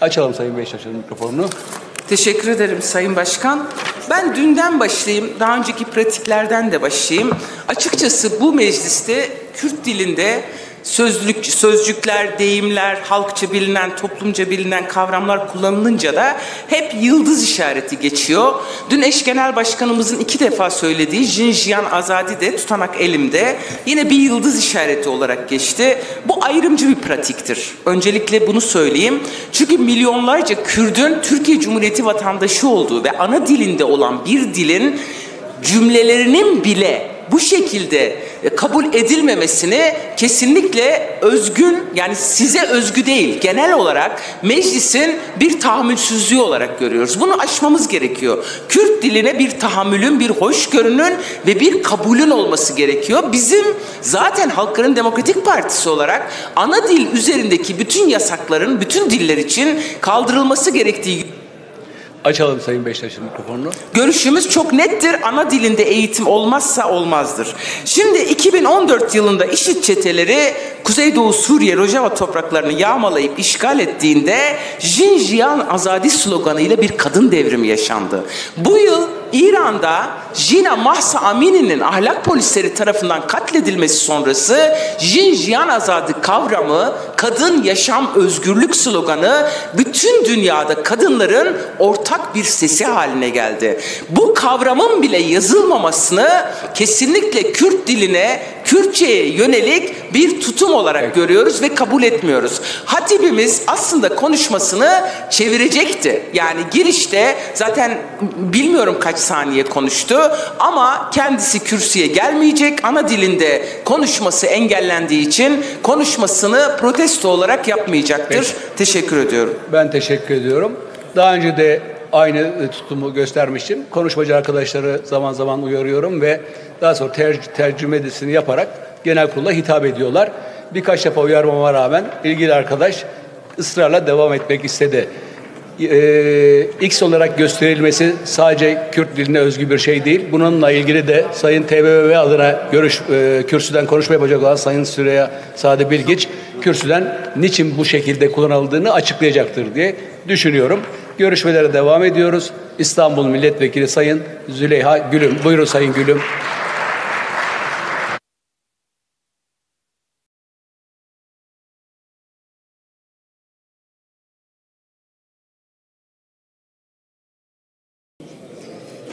Açalım Sayın Beşiktaş'ın mikrofonunu. Teşekkür ederim Sayın Başkan. Ben dünden başlayayım, daha önceki pratiklerden de başlayayım. Açıkçası bu mecliste Kürt dilinde sözlük, sözcükler, deyimler, halkça bilinen, toplumca bilinen kavramlar kullanılınca da hep yıldız işareti geçiyor. Dün eş genel başkanımızın iki defa söylediği Jinjiyan Azadi de tutanak elimde yine bir yıldız işareti olarak geçti. Bu ayrımcı bir pratiktir. Öncelikle bunu söyleyeyim. Çünkü milyonlarca Kürdün Türkiye Cumhuriyeti vatandaşı olduğu ve ana dilinde olan bir dilin cümlelerinin bile bu şekilde kabul edilmemesini kesinlikle özgün yani size özgü değil genel olarak meclisin bir tahammülsüzlüğü olarak görüyoruz. Bunu aşmamız gerekiyor. Kürt diline bir tahammülün, bir hoşgörünün ve bir kabulün olması gerekiyor. Bizim zaten Halkların Demokratik Partisi olarak ana dil üzerindeki bütün yasakların bütün diller için kaldırılması gerektiği Açalım Sayın Beşiktaş'ın mikrofonunu. Görüşümüz çok nettir. Ana dilinde eğitim olmazsa olmazdır. Şimdi 2014 yılında IŞİD çeteleri Kuzeydoğu Suriye Rojava topraklarını yağmalayıp işgal ettiğinde Jinjiyan Azadi sloganıyla bir kadın devrimi yaşandı. Bu yıl İran'da Jina Mahsa Amini'nin ahlak polisleri tarafından katledilmesi sonrası Jinjiyan Azadi kavramı, kadın yaşam özgürlük sloganı bütün dünyada kadınların ortak bir sesi haline geldi. Bu kavramın bile yazılmamasını kesinlikle Kürt diline, Kürtçe'ye yönelik bir tutum olarak görüyoruz ve kabul etmiyoruz. Hatibimiz aslında konuşmasını çevirecekti. Yani girişte zaten bilmiyorum kaç saniye konuştu ama kendisi kürsüye gelmeyecek. Ana dilinde konuşması engellendiği için konuşmasını protesto olarak yapmayacaktır. Peki. Teşekkür ediyorum. Ben teşekkür ediyorum. Daha önce de aynı tutumu göstermiştim. Konuşmacı arkadaşları zaman zaman uyarıyorum ve daha sonra ter tercümesini yaparak genel kurula hitap ediyorlar. Birkaç defa uyarmama rağmen ilgili arkadaş ısrarla devam etmek istedi. Ee, X olarak gösterilmesi sadece Kürt diline özgü bir şey değil. Bununla ilgili de Sayın TBMM adına görüş, e, kürsüden konuşma yapacak olan Sayın Süreyya Sade Bilgiç kürsüden niçin bu şekilde kullanıldığını açıklayacaktır diye düşünüyorum. Görüşmelere devam ediyoruz. İstanbul Milletvekili Sayın Züleyha Gülüm. Buyurun Sayın Gülüm.